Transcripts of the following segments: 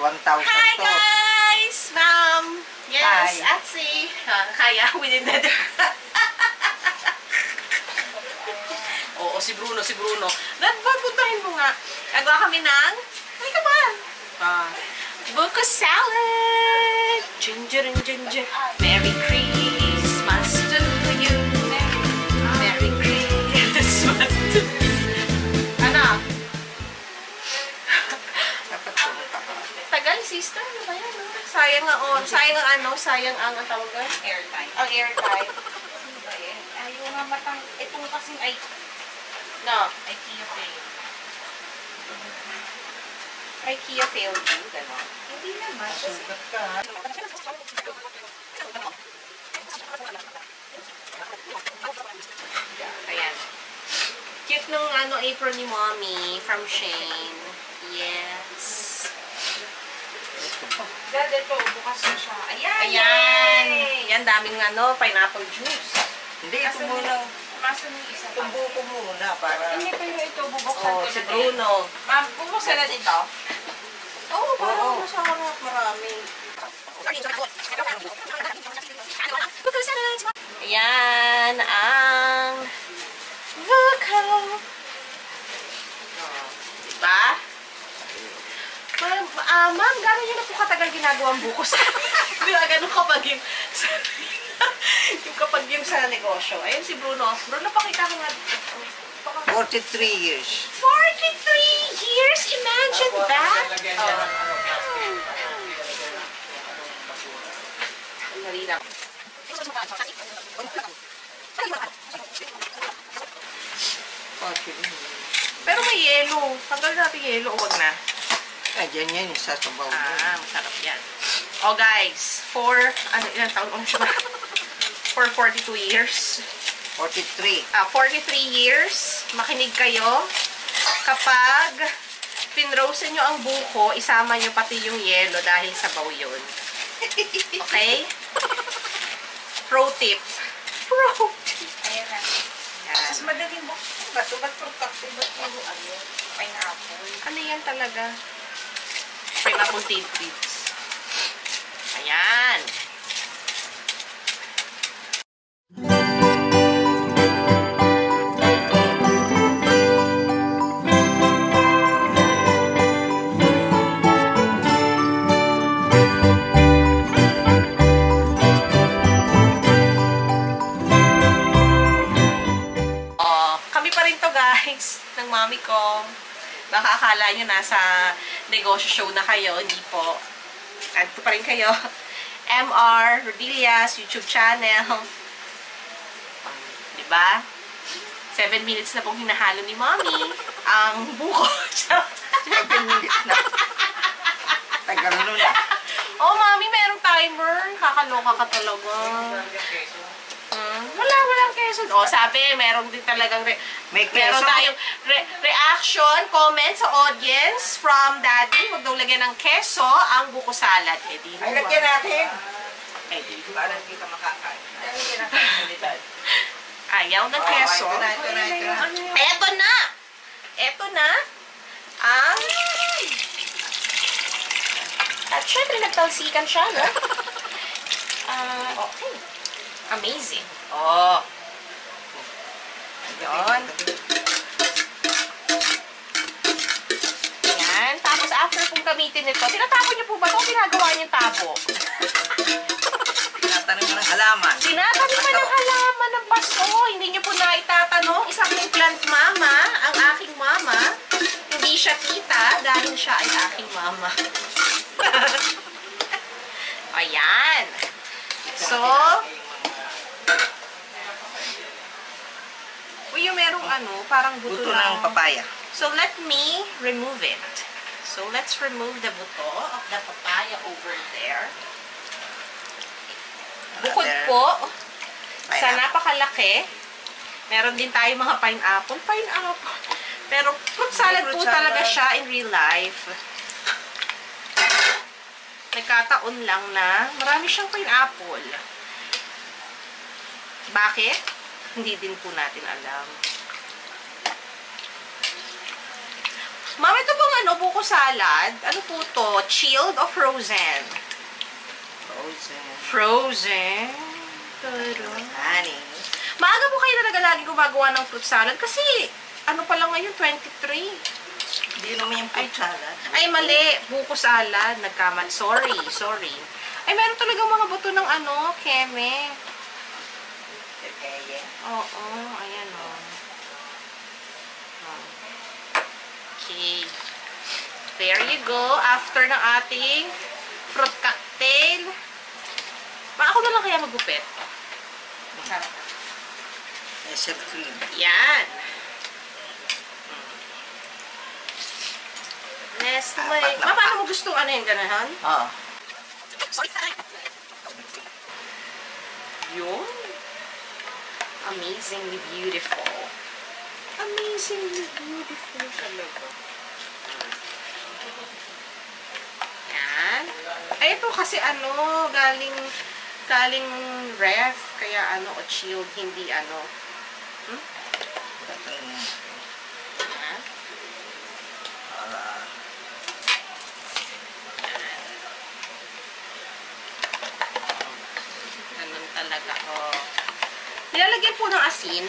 1,000 Hi to. guys! Ma'am! Yes, Hi. Atsi! Ah, kaya, within the... Oo, si Bruno, si Bruno. Nagpapuntahin mo nga. Nagawa kami ng... Ay, ka ba? Ah, buko salad! Ginger and ginger. Merry Christmas Tagal, sister. Ano ba yan? no? Sayang ang on. Sayang ang ano. Sayang ang ang tawag doon? Airtime. Ang airtime. Ayaw nga matang, itong kasing ay, No. IKEA fail. IKEA failed you. Ganon. Hindi naman. Sukat ka. Ayan. Cute nung ano apron ni mommy from Shane. Yes. Dad, ito, bukas na siya. Ayan! Ayan. yay! Yan, daming ano, pineapple juice. Hindi, ito Asan muna. Masan yung isa pa? Tumbo ko muna para... Hindi, pero ito, bubuksan Oh, ko si. Bruno. Ma'am, bubuksan na dito. Oo, oh, parang Oo. masarap marami. Ayan ang vocal. Oh, diba? Ma'am, ah, ma'am, gano'n nyo na po katagal ginagawa ang buko sa... Ganun kapag yung... yung kapag yung sa negosyo. Ayun si Bruno. Bruno, pakita ko nga. Pakita- 43 years. 43 years! Imagine that! Oh. Lang. Pero may yelo. Tanggal natin yelo. Huwag na. Ah, dyan yan, sa sabaw mo. Ah, masarap yan. Oh guys, for, ano, ilang taon ko siya? For 42 years. 43. Ah, 43 years. Makinig kayo. Kapag pinrosen nyo ang buko, isama nyo pati yung yelo dahil sabaw yun. Okay? Pro tip. Pro tip. Ayan na. Mas madaling buksan. Ba't ba't protective ba't yung ano? Pineapple. Ano yan talaga? Pineapple tidbits. Ayan. Baka akala nyo nasa negosyo show na kayo, hindi po. Ito pa rin kayo. MR Rodillas YouTube channel. Diba? 7 minutes na pong hinahalo ni mommy ang buko. 7 minutes na. Tagal nun ah. oh, mami, merong timer. Kakaloka ka talaga. Wala, walang keso. Oh, sabi, meron din talagang re- May meron keso? tayong re- reaction, comment sa audience from daddy. Huwag daw lagyan ng keso ang buko salad. Eh, di Ay, mo, lagyan natin. Eh, di mo. Para hindi ka makakain. Lagyan natin sa litan. Ayaw ng Oh, keso. ito na, ito na, ito na. Eto na! Eto na ang... At syempre, nagtalsikan siya, no? Ah, okay. Amazing. Oh. Yun. Yan. Tapos, after pong gamitin ito, tinatapon niyo po ba ito? o Ginagawa niyong tabo? Tinatanong mo ng halaman. Tinatanim pa ng halaman ng paso. Hindi niyo po na itatanong. Isang plant mama, ang aking mama. Hindi siya tita dahil siya ay aking mama. Ayan. So, Uy, yung merong ano, parang buto, Buto lang. ng papaya. So, let me remove it. So, let's remove the buto of the papaya over there. Bukod There. po, sa Pineapple. napakalaki, meron din tayo mga pineapple. Pineapple. Pero fruit salad Fruit po salad. talaga siya in real life. Nagkataon lang na marami siyang pineapple. Bakit? Hindi din po natin alam. Ma'am, ito pong ano, buko salad. Ano po to? Chilled o frozen? Frozen. Frozen. Honey. Maaga po kayo talaga lagi gumagawa ng fruit salad kasi ano pa lang ngayon, 23. Hindi naman yung fruit salad. Ay, mali. Buko salad. Nagkaman. Sorry, sorry. Ay, meron talaga mga buto ng ano, keme. Okay. Oo, ayan o. Oh. Okay. There you go. After ng ating fruit cocktail. Ma, ako na lang kaya magupit. Essel cream. Yan. Nestle. Ma, paano mo gustong ano yung ganahan? Oo. Yun. Amazingly beautiful. Amazingly beautiful talaga. Yan. Ay, ito kasi ano, galing, galing ref, kaya ano, o chilled, hindi ano. Mo. Yan. Ganun talaga, oh. Nilalagyan po ng asin.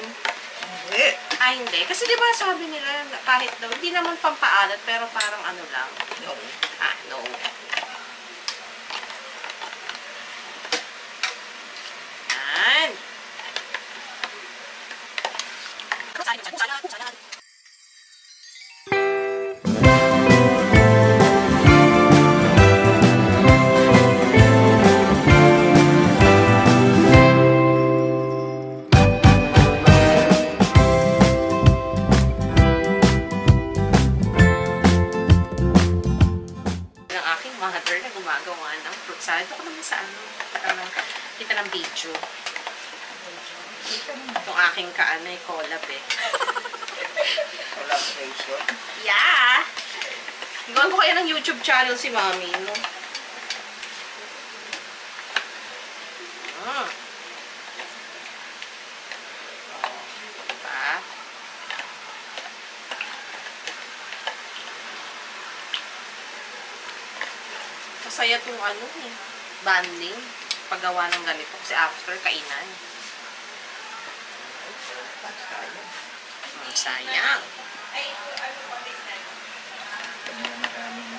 Hindi. Ah, hindi. Kasi di ba sabi nila, kahit daw, hindi naman pampaalat, pero parang ano lang. No. Ah, no. Yan. ng aking mother na gumagawa ng fruit salad. Ito ko naman sa ano, kita ng, kita ng video. Itong aking kaanay collab eh. Collaboration. Yeah! Gawin ko kaya ng YouTube channel si Mami, no? Masaya tong ano eh. Banding. Paggawa ng ganito. Kasi after, kainan. Ang sayang. Maraming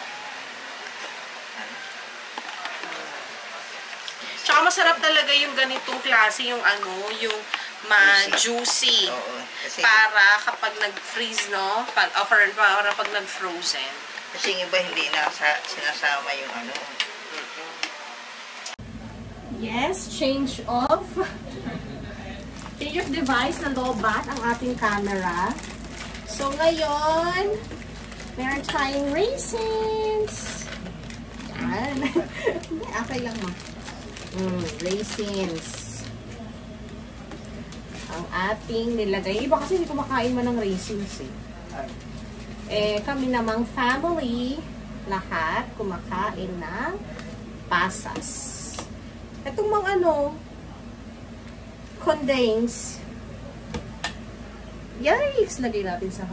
ano. Tsaka masarap talaga yung ganitong klase, yung ano, yung ma-juicy. Oo. Kasi, Para kapag nag-freeze, no? Pag, or for, para pag nag-frozen. Kasi yung iba hindi na sa, sinasama yung ano. Yes, change of change of device na lobat ang ating camera. So, ngayon, meron tayong raisins. Yan. Hindi, okay lang mo. Mm, raisins. Ang ating nilagay. Iba kasi hindi kumakain man ng raisins eh. Eh, kami namang family, lahat kumakain ng pasas. Itong mga ano, condense, yikes, lagay natin sa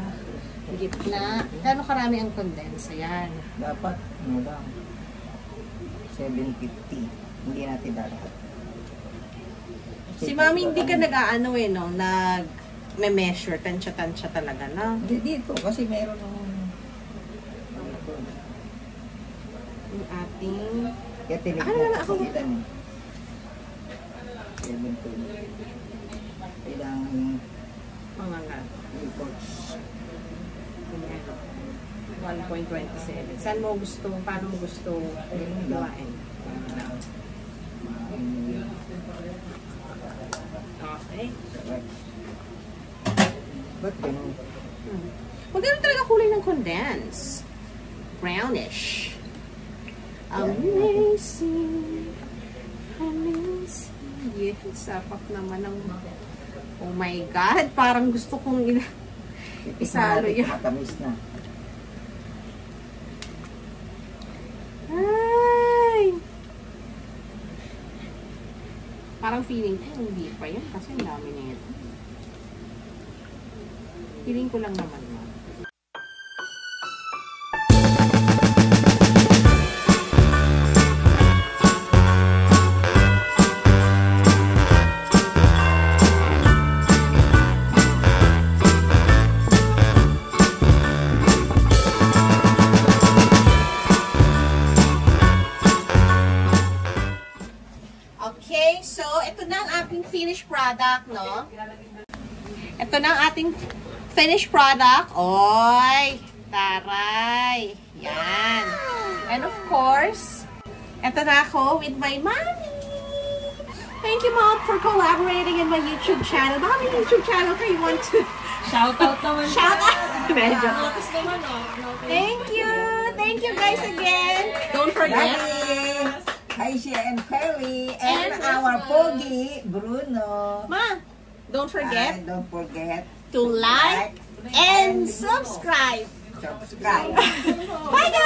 gitna. Gano'ng karami ang condense? Ayan. Dapat, ano lang, 750. Hindi natin dalahat. Si mami hindi ka nag-aano eh, no? Nag may measure, tansya-tansya talaga na. Hindi dito, kasi meron ng... Yung ating, Kaya tinig Ah, ako- kung ilan eh. 720. Kailangan yung mga reports. Ayan. 1.27. Saan mo gusto, paano mo gusto gawain? Okay. Ba't ganun? Hmm. Talaga kulay ng condense. Brownish. Amazing. Amazing. Yes, sapak naman ng... Oh my God, parang gusto kong ina... Isalo yan. Matamis na. Ay! Parang feeling ko, hindi pa yan kasi ang dami na yan. Feeling ko lang naman. Okay, so ito na ang ating finished product, no? Ito na ang ating finished product. Oy, taray. Yan. And of course, ito na ako with my mommy. Thank you, Mom, for collaborating in my YouTube channel. Baka may YouTube channel ka you want to Shout out naman. shout out? Medyo. Notice naman, oh. Notice. Thank you. Thank you guys again. Don't forget. Daddy, Aisha and Perry, and, And- our Pogi, Bruno. Ma, don't forget And don't forget to like and subscribe. subscribe. Bye guys!